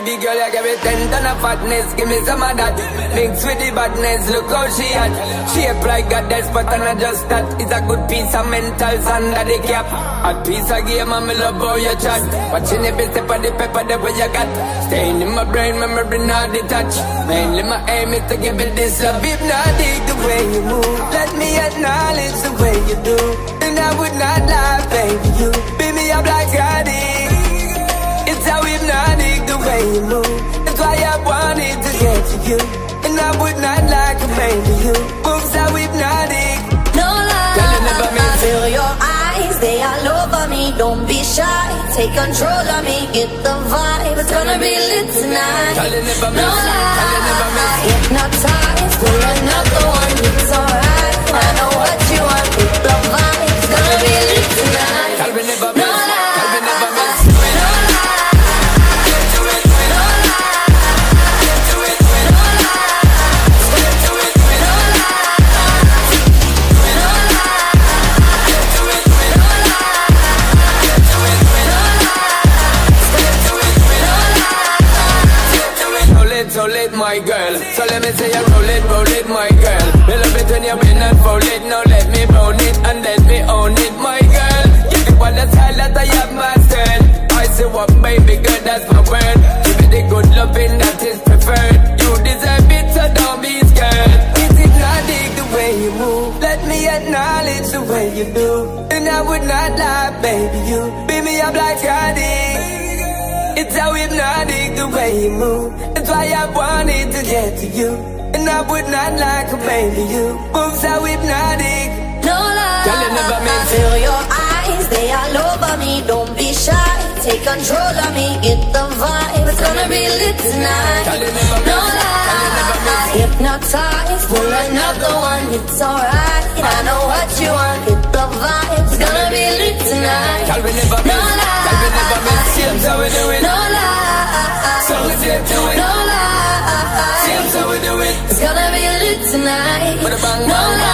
baby girl, you give me ten ton of fatness, give me some of that. Mix with the badness, look how she at. Shape like a desperate and I just that. It's a good piece of mental under the cap. A piece of game, I'm in love how you chat. Watching every step of the pepper, the way you got. Staying in my brain, memory not detached. Mainly my aim is to give it this love. If not, dig the way you move. Let me acknowledge the way you do. And I would not lie, baby, you. Way you move. That's why I wanted to get to you. And I would not like to baby you. Moves how hypnotic. No Girl, you never lie, miss. feel your eyes, they all over me. Don't be shy, take control of me, get the vibe. It's gonna be lit tonight. Girl, you never No miss. Girl, you never miss. lie, hypnotized, pull another one. It, roll it, my girl. So let me say you roll it, roll it, my girl. You love it when you win and fold it. Now let me own it and let me own it, my girl. Give me one the style that I have mastered. I say what, baby girl, that's my word. Give me the good loving that is preferred. You deserve it, so don't be scared. It's hypnotic the way you move. Let me acknowledge the way you do. And I would not lie, baby, you beat me up like did. It's how hypnotic the way you move. That's why I wanted to get to you. And I would not like a baby you. Moves how hypnotic. no lie. Girl, you never miss. Feel your eyes, they all over me. Don't be shy, take control of me, get the vibe. It's gonna be lit tonight. Girl, you never No miss. Girl, you never lie, hypnotized, pull another one. It's alright, I know what you want. Get the vibe, it's gonna be lit tonight. Girl, we never No lie. Girl, we never miss. Same how we do it. No lie, we do it. no lie. Same how we do it. It's gonna be lit tonight. Bada bang, No bang.